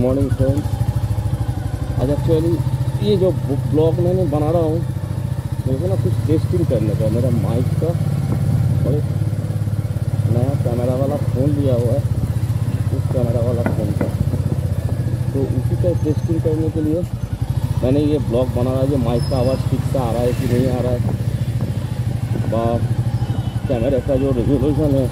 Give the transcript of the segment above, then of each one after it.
Morning friends आज actually ये जो ब्लॉग मैंने बना रहा हूँ, मेरे को ना कुछ टेस्टिंग करने का मेरा माइक का। और एक नया कैमरा वाला फ़ोन लिया हुआ है, उस कैमरा वाला फ़ोन का। तो उसी का टेस्टिंग करने के लिए मैंने ये ब्लॉग बना रहा है जो माइक का आवाज़ ठीक से आ रहा है कि नहीं आ रहा है। बा कैमरे का जो रेजोल्यूशन है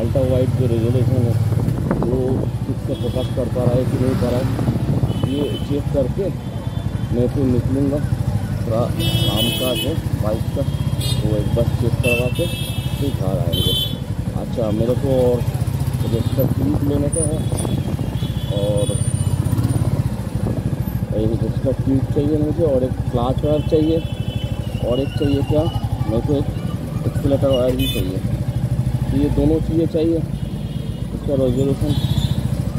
अल्ट्रा वाइड जो रेजोल्यूशन है वो ठीक से फोकस कर पा रहा है कि नहीं पा रहा है। ये चेक करके मैं फिर निकलूँगा। थोड़ा शाम का है बाइक का। वो एक बार चेक करवा के फिर घर आएँगे। अच्छा मेरे को और रजिस्टर क्लिप लेने का है। और एक रजिस्टर क्लिप चाहिए मुझे, और एक क्लाच वायर चाहिए। और एक चाहिए क्या? मेरे को एक एक्सीटर वायर भी चाहिए। तो ये दोनों चीज़ें चाहिए। इसका रेजोल्यूशन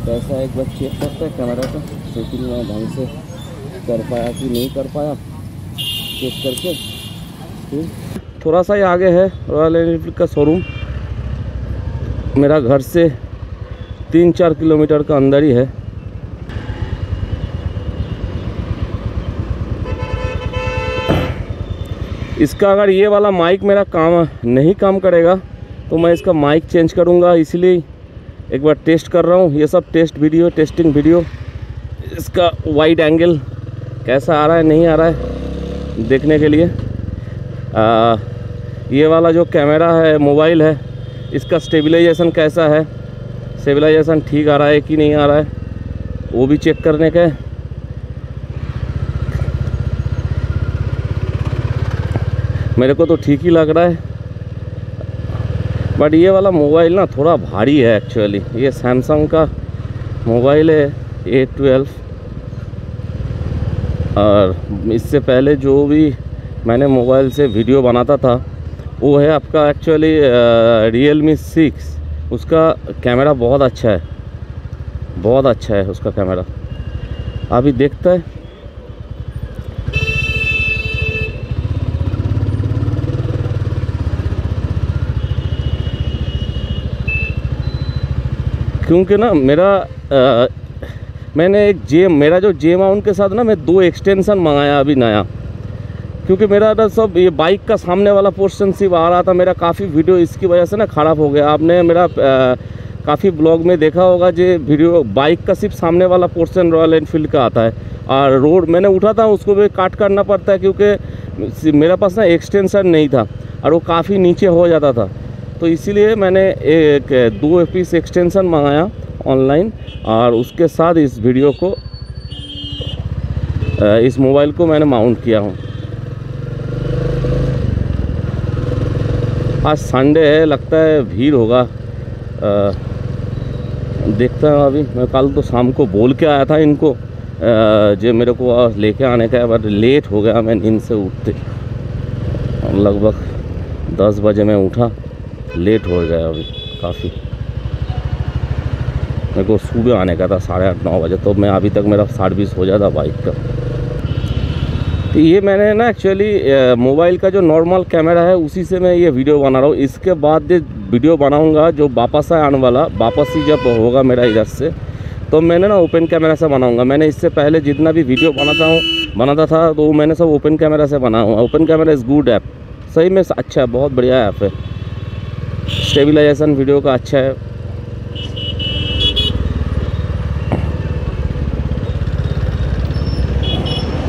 कैसा एक बार चेक करते हैं कैमरा का। शूटिंग में ढंग से कर पाया कि नहीं कर पाया चेक करके। फिर थोड़ा सा ही आगे है रॉयल एनफील्ड का शोरूम मेरा घर से तीन चार किलोमीटर का अंदर ही है। इसका अगर ये वाला माइक मेरा काम, नहीं काम करेगा तो मैं इसका माइक चेंज करूँगा, इसलिए एक बार टेस्ट कर रहा हूँ ये सब टेस्ट वीडियो टेस्टिंग वीडियो। इसका वाइड एंगल कैसा आ रहा है नहीं आ रहा है देखने के लिए। आ, ये वाला जो कैमरा है मोबाइल है इसका स्टेबलाइजेशन कैसा है? स्टेबलाइजेशन ठीक आ रहा है कि नहीं आ रहा है? वो भी चेक करने का है। मेरे को तो ठीक ही लग रहा है। बट ये वाला मोबाइल ना थोड़ा भारी है एक्चुअली ये सैमसंग का मोबाइल है ए ट्वेल्व और इससे पहले जो भी मैंने मोबाइल से वीडियो बनाता था, वो है आपका एक्चुअली रियल मी सिक्स उसका कैमरा बहुत अच्छा है. बहुत अच्छा है उसका कैमरा अभी देखता है। क्योंकि ना मेरा आ, मैंने एक जे मेरा जो जे माउंट के साथ ना मैं दो एक्सटेंशन मंगाया अभी नया। क्योंकि मेरा ना सब ये बाइक का सामने वाला पोर्शन सिर्फ़ आ रहा था मेरा काफ़ी वीडियो इसकी वजह से ना ख़राब हो गया। आपने मेरा काफ़ी ब्लॉग में देखा होगा जो वीडियो बाइक का सिर्फ़ सामने वाला पोर्शन रॉयल एनफील्ड का आता है। और रोड मैंने उठा था उसको भी काट करना पड़ता है क्योंकि मेरे पास ना एक्सटेंशन नहीं था और वो काफ़ी नीचे हो जाता था। तो इसीलिए मैंने एक, दो पीस एक्सटेंशन मंगाया ऑनलाइन और उसके साथ इस वीडियो को इस मोबाइल को मैंने माउंट किया हूँ। आज संडे है, लगता है भीड़ होगा। देखता हूँ अभी। मैं कल तो शाम को बोल के आया था इनको। जो मेरे को लेके आने का है बट लेट हो गया, मैं नींद से उठते लगभग दस बजे मैं उठा। लेट हो गया अभी, काफ़ी। मेरे को सुबह आने का था, साढ़े आठ, नौ बजे तो मैं अभी तक मेरा सर्विस हो जाता बाइक का। तो ये मैंने ना एक्चुअली मोबाइल का जो नॉर्मल कैमरा है, उसी से मैं ये वीडियो बना रहा हूँ। इसके बाद वीडियो बनाऊँगा जो वापस आने वाला, वापस ही जब होगा मेरा इधर से तो मैंने ना ओपन कैमरा से बनाऊँगा। मैंने इससे पहले जितना भी वीडियो बनाता हूँ, बनाता था तो मैंने सब ओपन कैमरा से बना हुआ। Open camera is good app सही में अच्छा है बहुत बढ़िया ऐप है। स्टेबलाइजेशन वीडियो का अच्छा है।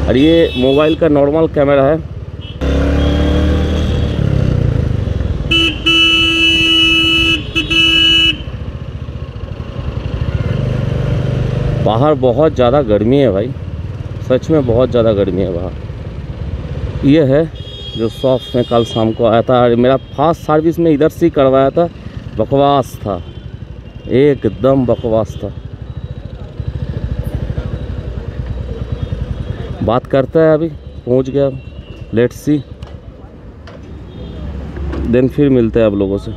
और ये मोबाइल का नॉर्मल कैमरा है। बाहर बहुत ज़्यादा गर्मी है भाई। सच में बहुत ज़्यादा गर्मी है बाहर। ये है जो सॉफ्ट में कल शाम को आया था मेरा फास्ट सर्विस में इधर से ही करवाया था, बकवास था। एकदम बकवास था। बात करता है अभी, पहुँच गया लेट सी देन फिर मिलते हैं आप लोगों से।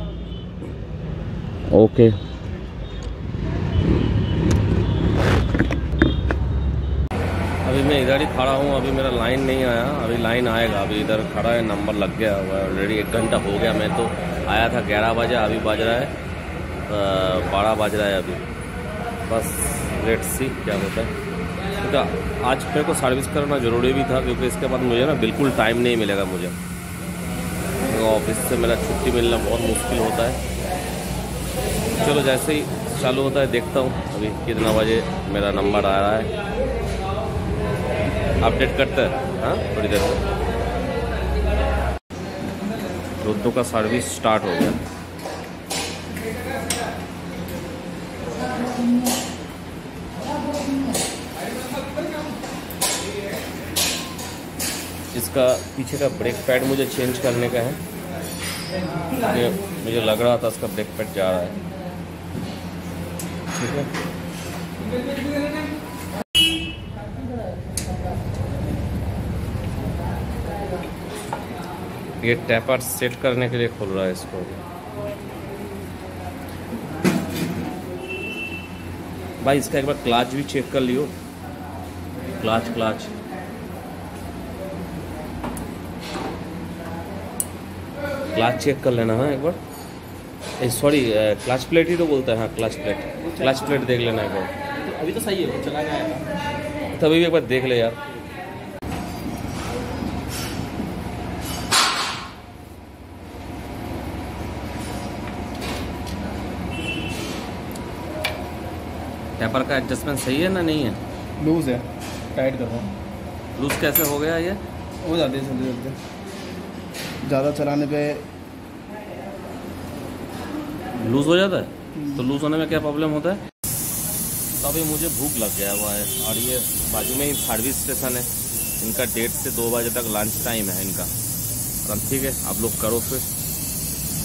ओके अभी मैं इधर ही खड़ा हूँ, अभी मेरा लाइन नहीं आया, अभी लाइन आएगा, अभी इधर खड़ा है नंबर लग गया हुआ है ऑलरेडी एक घंटा हो गया, मैं तो आया था ग्यारह बजे, अभी बज रहा है बारह बज रहा है अभी। बस लेट्स सी क्या होता है। तो आज मेरे को सर्विस करना ज़रूरी भी था, क्योंकि इसके बाद मुझे ना बिल्कुल टाइम नहीं मिलेगा मुझे। ऑफ़िस से मेरा छुट्टी मिलना बहुत मुश्किल होता है। चलो जैसे ही चालू होता है, देखता हूँ अभी कितना बजे मेरा नंबर आ रहा है। अपडेट करते हैं। हाँ थोड़ी देर में। रुद्दो का सर्विस स्टार्ट हो गया। इसका पीछे का ब्रेक पैड मुझे चेंज करने का है। ये मुझे लग रहा था इसका ब्रेक पैड जा रहा है। ठीक है। ये टैपर सेट करने के लिए खोल रहा है इसको। भाई इसका एक बार क्लाच भी चेक कर लियो। Clutch clutch. क्लाच चेक कर लेना हाँ एक बार। सॉरी क्लच प्लेट ही तो बोलता है हाँ क्लच प्लेट क्लच प्लेट देख लेना एक बार। अभी तो सही है चला जाएगा तभी भी एक बार देख ले यार। टैपर का एडजस्टमेंट सही है ना नहीं है? लूज है. टाइट कर रहा हूँ लूज कैसे हो गया ये? हो जाते हैं जल्दी जल्दी ज़्यादा चलाने पे लूज हो जाता है? तो लूज होने में क्या प्रॉब्लम होता है? तो अभी मुझे भूख लग गया हुआ है और ये बाजू में ही सर्विस स्टेशन है। इनका डेढ़ से दो बजे तक लंच टाइम है इनका। और ठीक है आप लोग करो फिर।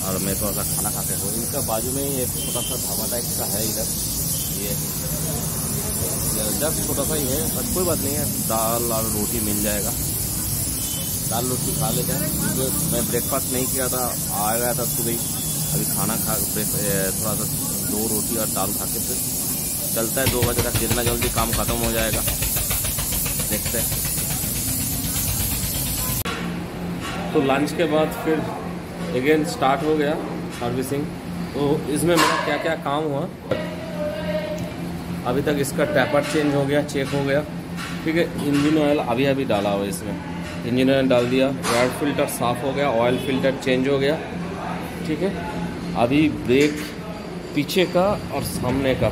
और मैं थोड़ा सा खाना खाते हूँ। इनका बाजू में ही एक छोटा सा ढाबा टाइप का है इधर। जस्ट छोटा सा ही है बट कोई बात नहीं है। दाल और रोटी मिल जाएगा। दाल रोटी खा लेते हैं। क्योंकि मैं ब्रेकफास्ट नहीं किया था, आ गया था सुबह अभी खाना खा थोड़ा सा दो रोटी और दाल खा के फिर चलता है। दो बजे तक जितना जल्दी काम ख़त्म हो जाएगा। देखते हैं। तो लंच के बाद फिर अगेन स्टार्ट हो गया सर्विसिंग तो इसमें मेरा क्या क्या काम हुआ? अभी तक इसका टैपर चेंज हो गया चेक हो गया। ठीक है इंजन ऑयल अभी अभी डाला हुआ इसमें। इंजन ऑयल डाल दिया एयर फ़िल्टर साफ़ हो गया ऑयल फ़िल्टर चेंज हो गया। ठीक है, अभी ब्रेक पीछे का और सामने का।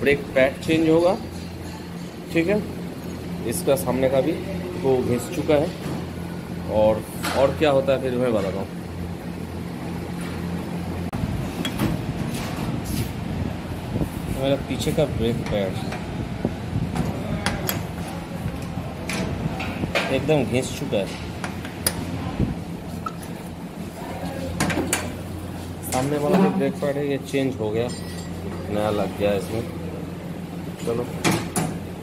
ब्रेक पैड चेंज होगा। ठीक है, इसका सामने का भी, वो घिस चुका है। और और क्या होता है, फिर मैं बताता हूँ। मेरा पीछे का ब्रेक पैड। एकदम घिस चुका है। सामने वाला जो ब्रेक पैड है, ये चेंज हो गया। नया लग गया इसमें। चलो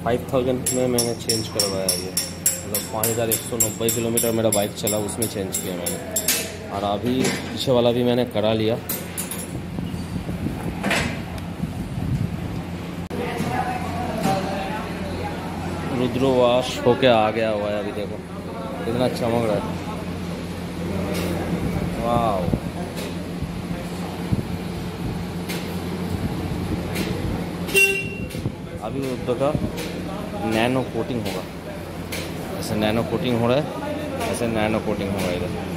फाइव थाउज़ेंड में मैंने चेंज करवाया ये। मतलब पाँच हज़ार एक सौ नब्बे किलोमीटर मेरा बाइक चला, उसमें चेंज किया मैंने। और अभी पीछे वाला भी मैंने करा लिया। रुद्रवास होके आ गया हुआ है अभी देखो। कितना चमक रहा है। वाह अभी रुद्र का नैनो कोटिंग होगा। ऐसे नैनो कोटिंग हो रहा है, ऐसे नैनो कोटिंग होगा इधर।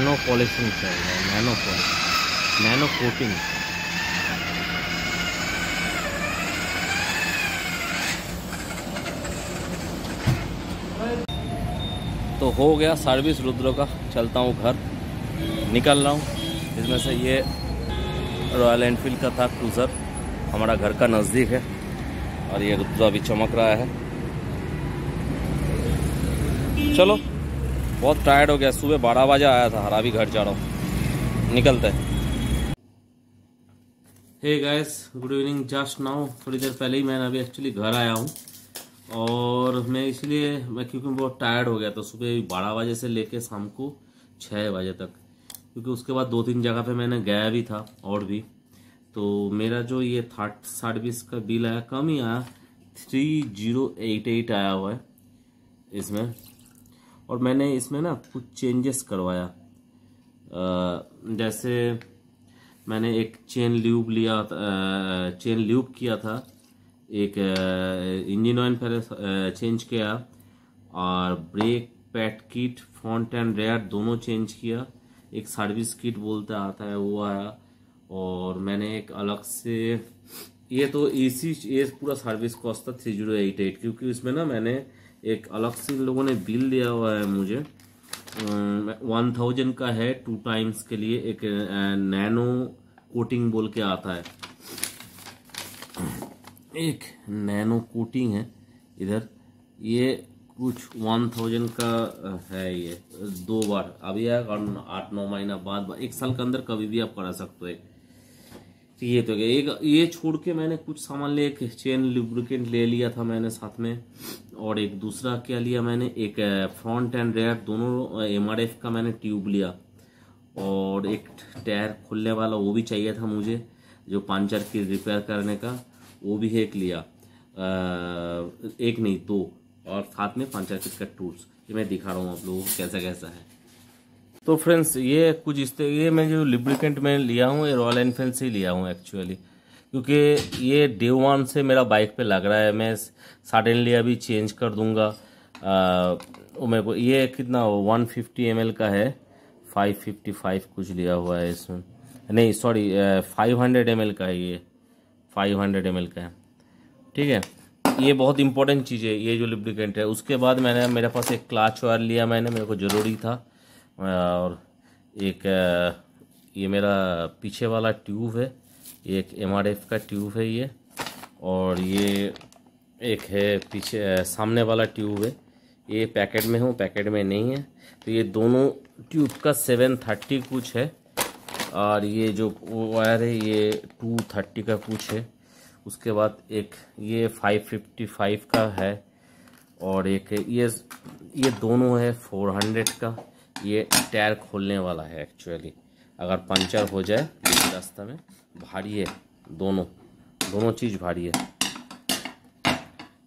नैनो पॉलिशिंग चल नैनो पॉलिशिंग नैनो कोटिंग तो हो गया सर्विस रुद्र का। चलता हूँ घर। निकल रहा हूँ। इसमें से ये रॉयल एनफील्ड का था क्रूज़र हमारा घर का नज़दीक है। और ये रुद्र अभी चमक रहा है। चलो। बहुत टायर्ड हो गया, सुबह बारह बजे आया था हरा भी घर जा रहा हूँ। निकलते हैं। Guys good evening just now थोड़ी देर पहले ही मैंने अभी एक्चुअली घर आया हूँ। और मैं इसलिए, मैं क्योंकि बहुत टायर्ड हो गया था, सुबह बारह बजे से लेके शाम को छः बजे तक। क्योंकि उसके बाद दो तीन जगह पे मैंने गया भी था, और भी। तो मेरा जो ये थर्ड सर्विस का बिल आया, कम ही आया थ्री ज़ीरो एट एट आया हुआ है, इसमें। और मैंने इसमें ना कुछ चेंजेस करवाया। जैसे मैंने एक चेन ल्यूब लिया चेन ल्यूब किया था। एक इंजन ऑयल पहले चेंज किया और brake pad kit front and rear दोनों चेंज किया। एक सर्विस किट बोलते आता है, वो आया और मैंने एक अलग से, ये तो इसी, ये पूरा सर्विस कॉस्ट था थ्री ज़ीरो एट एट क्योंकि इसमें ना मैंने एक अलग से इन लोगों ने बिल दिया हुआ है मुझे। वन थाउज़ेंड का है टू टाइम्स के लिए एक नैनो कोटिंग बोल के आता है। एक नैनो कोटिंग है इधर। ये कुछ वन थाउज़ेंड का है ये, दो बार। अभी आठ, नौ महीना बाद, एक साल के अंदर कभी भी आप करा सकते हो। तो ये तो एक ये छोड़ के मैंने कुछ सामान ले एक चेन लुब्रिकेंट ले लिया था मैंने साथ में और एक दूसरा क्या लिया मैंने एक फ्रंट एंड रेयर दोनों एम का मैंने ट्यूब लिया। और एक टायर खुलने वाला वो भी चाहिए था मुझे जो पंचर की रिपेयर करने का वो भी एक लिया। अ, एक नहीं दो। और साथ में पंचर किट का टूल्स ये मैं दिखा रहा हूँ आप लोगों को कैसा कैसा है। तो फ्रेंड्स, ये कुछ इस ये मैं जो लिब्रिकेंट में लिया हूँ, ये रॉयल एनफील्ड से ही लिया हूँ एक्चुअली क्योंकि ये डे वन से मेरा बाइक पे लग रहा है, मैं सडनली अभी चेंज कर दूँगा। वो मेरे को, ये कितना वन फिफ्टी एमएल का है? फाइव फिफ्टी फाइव कुछ लिया हुआ है इसमें। नहीं सॉरी फाइव हंड्रेड एम का है ये। फाइव हंड्रेड एम का है। ठीक है? ये बहुत इंपॉर्टेंट चीज़ है, ये जो लिब्रिकेंट है। उसके बाद मैंने, मेरे पास एक क्लाच वायर लिया मैंने, मेरे को ज़रूरी था। और एक ये मेरा पीछे वाला ट्यूब है। एक एमआरएफ का ट्यूब है ये। और ये एक है पीछे सामने वाला ट्यूब है। ये पैकेट में हूँ, पैकेट में नहीं है। तो ये दोनों ट्यूब का सेवन थर्टी कुछ है। और ये जो वायर है, ये टू थर्टी का कुछ है। उसके बाद एक ये फाइव फिफ्टी फाइव का है। और एक ये ये दोनों है फोर हंड्रेड का। ये टायर खोलने वाला है एक्चुअली अगर पंचर हो जाए रास्ता में, भारी है दोनों दोनों चीज़ भारी है।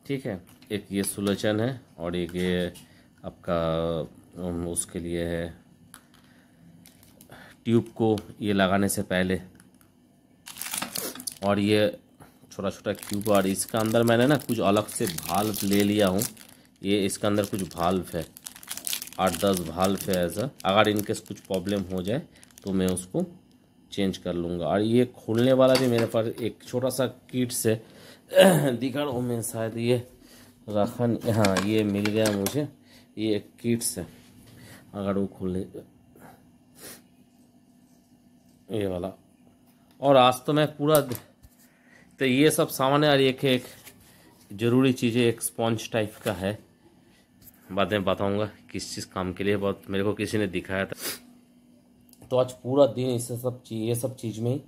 ठीक है, एक ये सुलोचन है और एक ये आपका उसके लिए है ट्यूब को ये लगाने से पहले। और ये छोटा छोटा क्यूब और इसका अंदर मैंने ना कुछ अलग से भाल्व ले लिया हूँ। ये इसके अंदर कुछ भाल्व है। आठ दस भाल्व है ऐसा। अगर इनकेस कुछ प्रॉब्लम हो जाए तो मैं उसको चेंज कर लूँगा। और ये खोलने वाला भी मेरे पास एक छोटा सा किट से दिखा रहा हूँ मैं शायद ये रखा हाँ ये मिल गया मुझे। ये एक किट से अगर वो खोले। ये वाला। और आज तो मैं पूरा तो ये सब सामान है और एक एक ज़रूरी चीज़ें एक स्पॉन्ज टाइप का है। बाद में बताऊँगा। किस चीज़ काम के लिए बहुत मेरे को किसी ने दिखाया था। तो आज पूरा दिन इससे सब चीज़ ये सब चीज़ में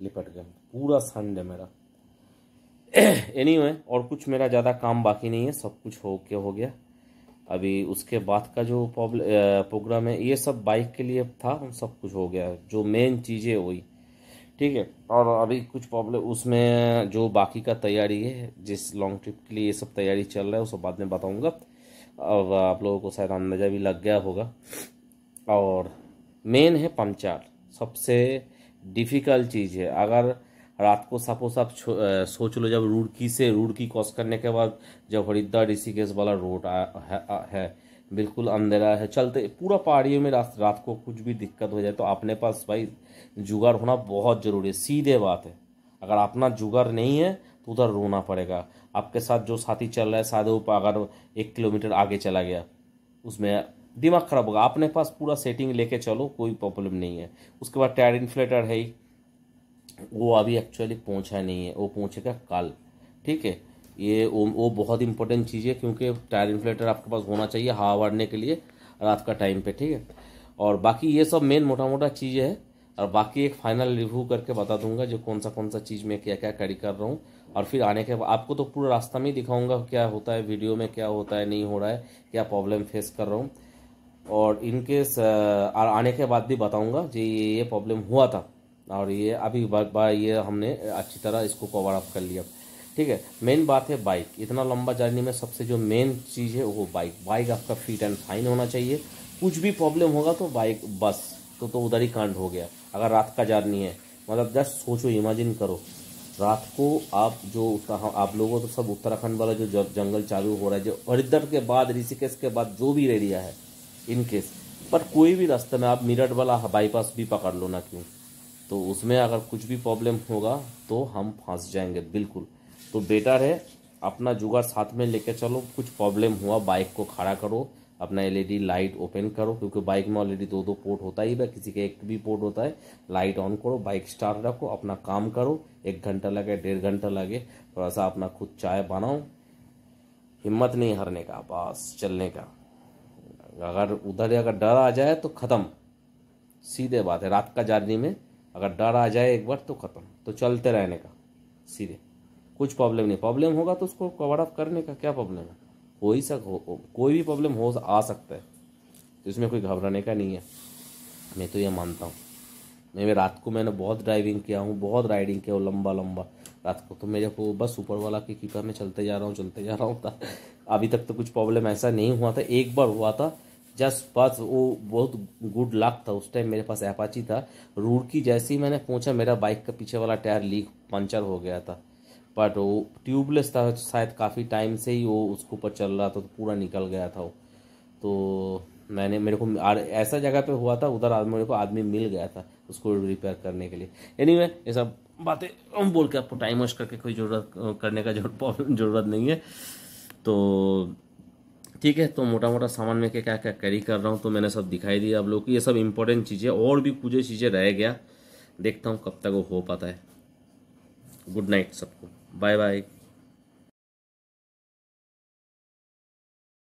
लिपट गया। पूरा संडे मेरा। एनीवे anyway, और कुछ मेरा ज़्यादा काम बाकी नहीं है। सब कुछ हो के हो गया। अभी उसके बाद का जो प्रोग्राम है ये सब बाइक के लिए था। सब कुछ हो गया। जो मेन चीज़ें वही। ठीक है? और अभी कुछ प्रॉब्लम उसमें जो बाकी का तैयारी है जिस लॉन्ग ट्रिप के लिए ये सब तैयारी चल रहा है सब बाद में बताऊँगा। अब आप लोगों को शायद अंदाज़ा भी लग गया होगा। और मेन है पंचर सबसे डिफ़िकल्ट चीज़ है। अगर रात को सपोज़ आप सोच लो जब रुड़की से रुड़की क्रॉस करने के बाद जब हरिद्वार ऋषिकेश वाला रोड है, है बिल्कुल अंधेरा है चलते पूरा पहाड़ियों में रात रात को कुछ भी दिक्कत हो जाए तो अपने पास भाई जुगाड़ होना बहुत ज़रूरी है। सीधे बात है। अगर अपना जुगाड़ नहीं है तो उधर रोना पड़ेगा। आपके साथ जो साथी चल रहा है शायद वो अगर एक किलोमीटर आगे चला गया उसमें दिमाग खराब होगा। अपने पास पूरा सेटिंग लेके चलो कोई प्रॉब्लम नहीं है। उसके बाद टायर इन्फ्लेटर है ही। वो अभी एक्चुअली पहुँचा नहीं है। वो पहुंचेगा कल। ठीक है? ये वो, वो बहुत इंपॉर्टेंट चीज़ है क्योंकि टायर इन्फ्लेटर आपके पास होना चाहिए हवा भरने के लिए रात का टाइम पे। ठीक है? और बाकी ये सब मेन मोटा मोटा चीज़ें है। और बाकी एक फाइनल रिव्यू करके बता दूँगा जो कौन सा कौन सा चीज़ में क्या क्या कैरी कर रहा हूँ। और फिर आने के बाद आपको तो पूरा रास्ता में ही दिखाऊँगा क्या होता है वीडियो में क्या होता है, नहीं हो रहा है, क्या प्रॉब्लम फेस कर रहा हूँ। और इनकेस आने के बाद भी बताऊँगा जी ये ये प्रॉब्लम हुआ था। और ये अभी बा- बा- ये हमने अच्छी तरह इसको कवर अप कर लिया। ठीक है मेन बात है बाइक इतना लंबा जर्नी में सबसे जो मेन चीज़ है वो बाइक बाइक आपका फिट एंड फाइन होना चाहिए। कुछ भी प्रॉब्लम होगा तो बाइक बस। तो तो उधर ही कांड हो गया। अगर रात का जर्नी है मतलब जस्ट सोचो इमेजिन करो। रात को आप जो आप लोगों तो सब उत्तराखंड वाला जो जंगल चालू हो रहा है, जो हरिद्वार के बाद, ऋषिकेश के बाद जो भी एरिया है इन केस पर कोई भी रास्ते में आप मिरट वाला बाईपास भी पकड़ लो ना क्यों? तो उसमें अगर कुछ भी प्रॉब्लम होगा तो हम फंस जाएँगे, बिल्कुल। तो बेटर है, अपना जुगाड़ साथ में लेके चलो, कुछ प्रॉब्लम हुआ बाइक को खड़ा करो अपना एलईडी लाइट ओपन करो, क्योंकि बाइक में ऑलरेडी दो दो पोर्ट होता ही है किसी के एक भी पोर्ट होता है लाइट ऑन करो बाइक स्टार्ट रखो, अपना काम करो, एक घंटा लगे, डेढ़ घंटा लगे थोड़ा सा अपना खुद चाय बनाओ, हिम्मत नहीं हारने का, बस चलने का। अगर उधर अगर डर आ जाए तो ख़त्म। सीधे बात है, रात का जर्नी में अगर डर आ जाए एक बार तो ख़त्म तो चलते रहने का, सीधे। कुछ प्रॉब्लम नहीं प्रॉब्लम होगा तो उसको कवर अप करने का, क्या प्रॉब्लम है? हो ही सक हो, कोई भी प्रॉब्लम हो आ सकता है। तो इसमें कोई घबराने का नहीं है। मैं तो ये मानता हूँ। मैं रात को मैंने बहुत ड्राइविंग किया हूँ बहुत राइडिंग किया हूँ लंबा लंबा। रात को तो मेरे को बस ऊपर वाला की कीपर में चलते जा रहा हूँ चलते जा रहा हूँ अभी तक तो कुछ प्रॉब्लम ऐसा नहीं हुआ था। एक बार हुआ था जस्ट बस वो बहुत गुड लक था उस टाइम मेरे पास एपाची था। रुड़की जैसे ही मैंने पहुँचा मेरा बाइक का पीछे वाला टायर लीक पंचर हो गया था। बट वो ट्यूबलेस था, शायद काफ़ी टाइम से ही वो उसके ऊपर चल रहा था तो पूरा निकल गया था वो। तो मैंने, मेरे को ऐसा जगह पे हुआ था, उधर आदमी- मेरे को आदमी मिल गया था उसको रिपेयर करने के लिए। एनी एनीवे ये सब बातें, हम बोल के आपको टाइम वेस्ट करके कोई ज़रूरत, करने का ज़रूरत ज़रूरत नहीं है। तो ठीक है तो मोटा मोटा सामान में क्या क्या क्या कैरी कर रहा हूँ तो मैंने सब दिखाई दिया आप लोग को। ये सब इंपॉर्टेंट चीज़ें, और भी कुछ चीज़ें रह गया। देखता हूँ कब तक वो हो पाता है। गुड नाइट सबको। Bye bye.